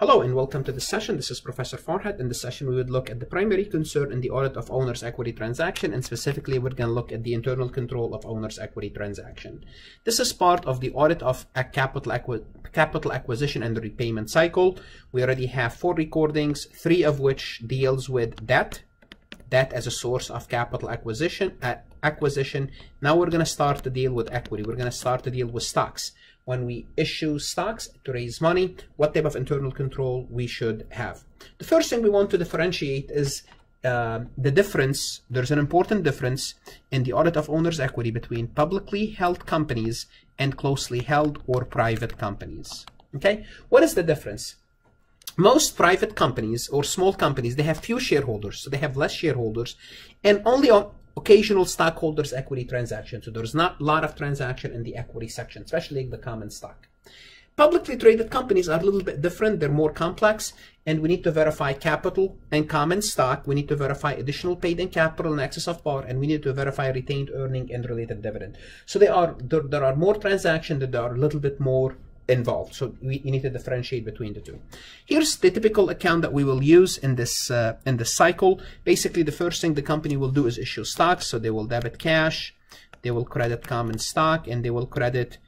Hello and welcome to the session. This is Professor Farhat. In this session, we would look at the primary concern in the audit of owner's equity transaction, and specifically, we're going to look at the internal control of owner's equity transaction. This is part of the audit of a capital, capital acquisition and repayment cycle. We already have four recordings, three of which deals with debt, debt as a source of capital acquisition. Uh, acquisition. Now we're going to start to deal with equity. We're going to start to deal with stocks when we issue stocks to raise money, what type of internal control we should have. The first thing we want to differentiate is uh, the difference, there's an important difference in the audit of owner's equity between publicly held companies and closely held or private companies. Okay, what is the difference? Most private companies or small companies, they have few shareholders, so they have less shareholders, and only on occasional stockholders equity transaction. So there's not a lot of transaction in the equity section, especially in the common stock. Publicly traded companies are a little bit different. They're more complex and we need to verify capital and common stock. We need to verify additional paid in capital and excess of par and we need to verify retained earning and related dividend. So they are there, there are more transactions that are a little bit more involved. So we you need to differentiate between the two. Here's the typical account that we will use in this uh, in this cycle. Basically, the first thing the company will do is issue stocks. So they will debit cash, they will credit common stock, and they will credit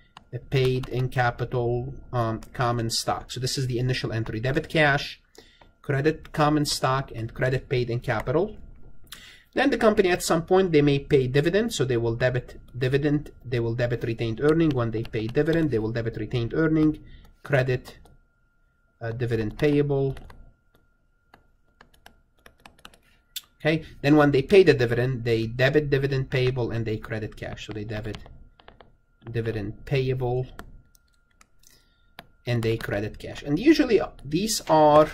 paid in capital um, common stock. So this is the initial entry: debit cash, credit common stock, and credit paid in capital. Then the company at some point they may pay dividend, so they will debit dividend, they will debit retained earning. When they pay dividend, they will debit retained earning, credit uh, dividend payable. Okay, then when they pay the dividend, they debit dividend payable and they credit cash. So they debit dividend payable and they credit cash. And usually uh, these are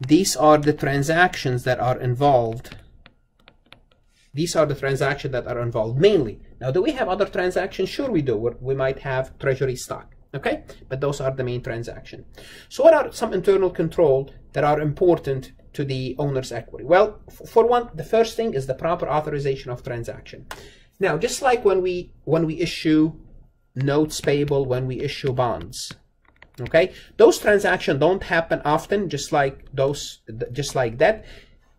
these are the transactions that are involved. These are the transactions that are involved mainly. Now, do we have other transactions? Sure, we do. We might have treasury stock. Okay, but those are the main transaction. So what are some internal control that are important to the owner's equity? Well, for one, the first thing is the proper authorization of transaction. Now, just like when we when we issue notes payable, when we issue bonds, okay? Those transactions don't happen often just like those just like that.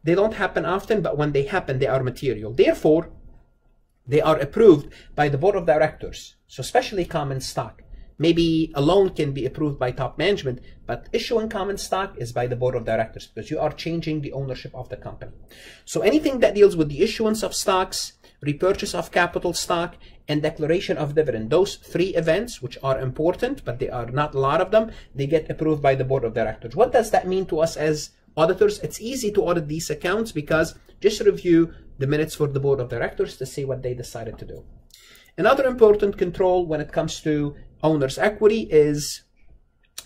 They don't happen often but when they happen they are material. Therefore they are approved by the board of directors. So especially common stock. Maybe a loan can be approved by top management but issuing common stock is by the board of directors because you are changing the ownership of the company. So anything that deals with the issuance of stocks repurchase of capital stock, and declaration of dividend. Those three events, which are important, but they are not a lot of them, they get approved by the board of directors. What does that mean to us as auditors? It's easy to audit these accounts because just review the minutes for the board of directors to see what they decided to do. Another important control when it comes to owner's equity is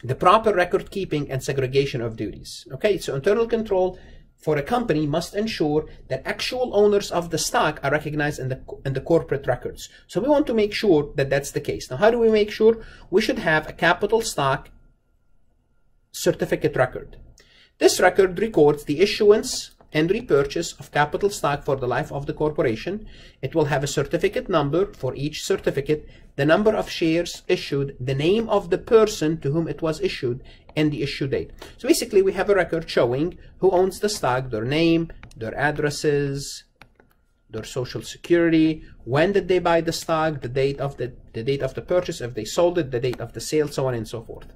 the proper record keeping and segregation of duties. Okay, so internal control for a company must ensure that actual owners of the stock are recognized in the, in the corporate records. So we want to make sure that that's the case. Now, how do we make sure? We should have a capital stock certificate record. This record records the issuance and repurchase of capital stock for the life of the corporation. It will have a certificate number for each certificate, the number of shares issued, the name of the person to whom it was issued, and the issue date. So basically, we have a record showing who owns the stock, their name, their addresses, their social security, when did they buy the stock, the date of the, the date of the purchase, if they sold it, the date of the sale, so on and so forth.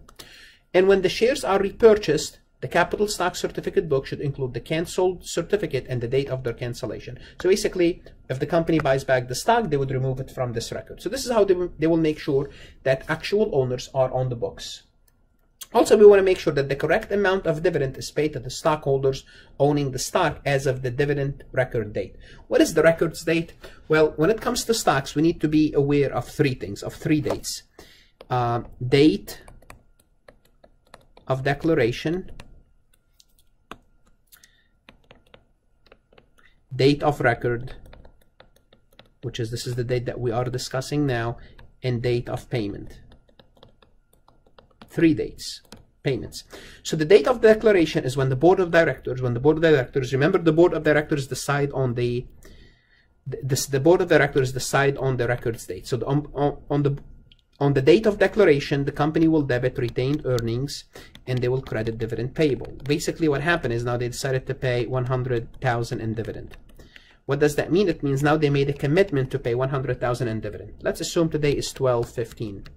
And when the shares are repurchased, the capital stock certificate book should include the canceled certificate and the date of their cancellation. So basically, if the company buys back the stock, they would remove it from this record. So this is how they will, they will make sure that actual owners are on the books. Also, we want to make sure that the correct amount of dividend is paid to the stockholders owning the stock as of the dividend record date. What is the records date? Well, when it comes to stocks, we need to be aware of three things, of three dates. Uh, date of declaration, date of record, which is this is the date that we are discussing now, and date of payment. Three dates payments. So the date of declaration is when the board of directors, when the board of directors, remember the board of directors decide on the this, the board of directors decide on the records date. So the, on, on the on the date of declaration, the company will debit retained earnings and they will credit dividend payable. Basically what happened is now they decided to pay 100,000 in dividend. What does that mean? It means now they made a commitment to pay 100,000 in dividend. Let's assume today is 12-15.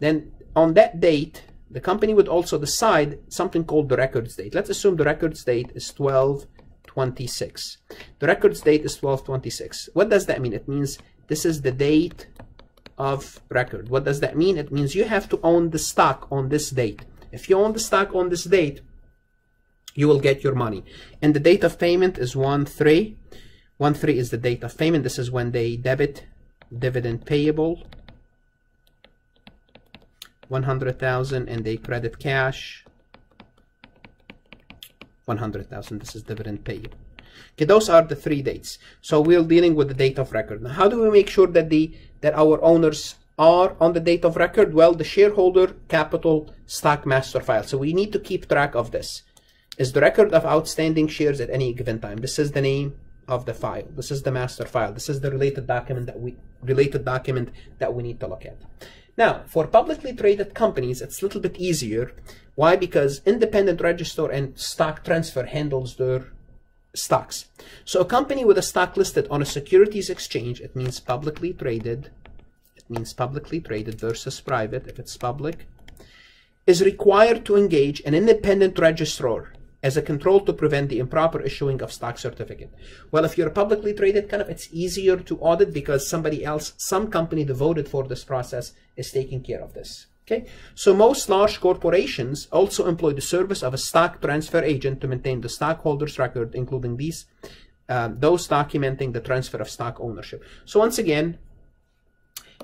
Then on that date, the company would also decide something called the records date. Let's assume the records date is 1226. The records date is 1226. What does that mean? It means this is the date of record. What does that mean? It means you have to own the stock on this date. If you own the stock on this date, you will get your money. And the date of payment is 1-3. 1-3 is the date of payment. This is when they debit dividend payable. 100,000 and they credit cash. 100,000. This is dividend payable. Okay, those are the three dates. So we're dealing with the date of record. Now, how do we make sure that the that our owners are on the date of record? Well, the shareholder capital stock master file. So we need to keep track of this. Is the record of outstanding shares at any given time. This is the name of the file. This is the master file. This is the related document that we related document that we need to look at. Now, for publicly traded companies, it's a little bit easier. Why? Because independent registrar and stock transfer handles their stocks. So a company with a stock listed on a securities exchange, it means publicly traded, it means publicly traded versus private, if it's public, is required to engage an independent registrar as a control to prevent the improper issuing of stock certificate. Well, if you're publicly traded, kind of it's easier to audit because somebody else, some company devoted for this process is taking care of this. Okay, so most large corporations also employ the service of a stock transfer agent to maintain the stockholders record, including these, uh, those documenting the transfer of stock ownership. So once again,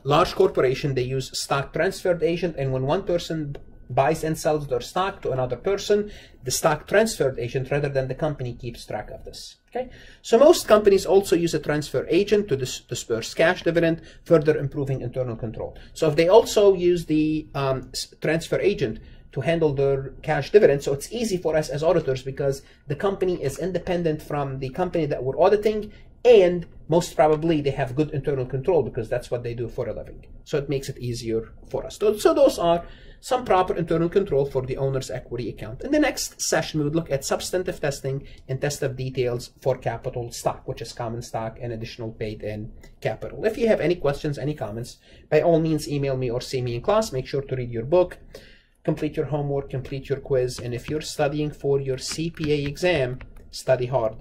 large corporation, they use stock transfer agent, and when one person buys and sells their stock to another person, the stock transferred agent rather than the company keeps track of this. Okay, so most companies also use a transfer agent to dis disperse cash dividend, further improving internal control. So if they also use the um, transfer agent to handle their cash dividend, so it's easy for us as auditors because the company is independent from the company that we're auditing and most probably they have good internal control because that's what they do for a living. So it makes it easier for us. So, so those are some proper internal control for the owner's equity account. In the next session, we would look at substantive testing and test of details for capital stock, which is common stock and additional paid-in capital. If you have any questions, any comments, by all means, email me or see me in class. Make sure to read your book, complete your homework, complete your quiz, and if you're studying for your CPA exam, study hard.